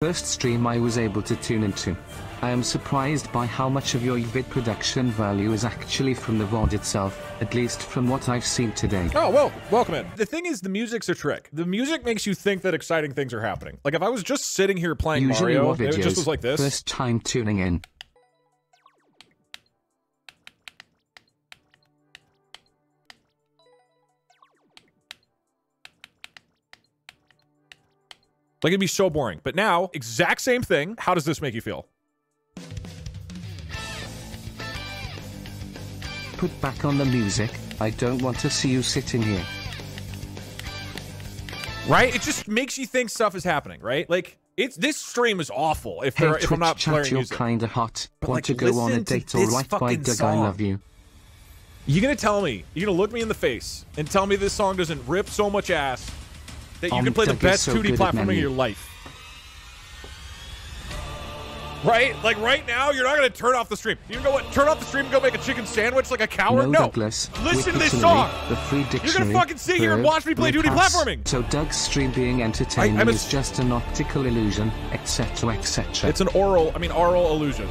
First stream I was able to tune into. I am surprised by how much of your vid production value is actually from the VOD itself, at least from what I've seen today. Oh, well, welcome in. The thing is, the music's a trick. The music makes you think that exciting things are happening. Like, if I was just sitting here playing Usually Mario, videos, it just was like this. first time tuning in. Like, it'd be so boring. But now, exact same thing. How does this make you feel? Put back on the music, I don't want to see you sitting here. Right? It just makes you think stuff is happening, right? Like, it's this stream is awful if, Hey there, if I'm Twitch not chat, playing you're music. kinda hot. But, want like, to go on a date or right by Doug, I love you. You gonna tell me? you're gonna look me in the face and tell me this song doesn't rip so much ass that you Um, can play the best so 2D good platforming of your life? Right? Like right now, you're not gonna turn off the stream. You know what? Turn off the stream and go make a chicken sandwich like a coward? no, No. Douglas. Listen to this song. The free dictionary. fucking sit here and watch me play 2D platforming. So Doug's stream being entertaining I'm is just an optical illusion, etc., etc. It's an oral, I mean, aural illusion.